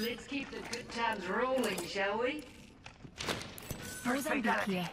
Let's keep the good times rolling, shall we? Mozambique.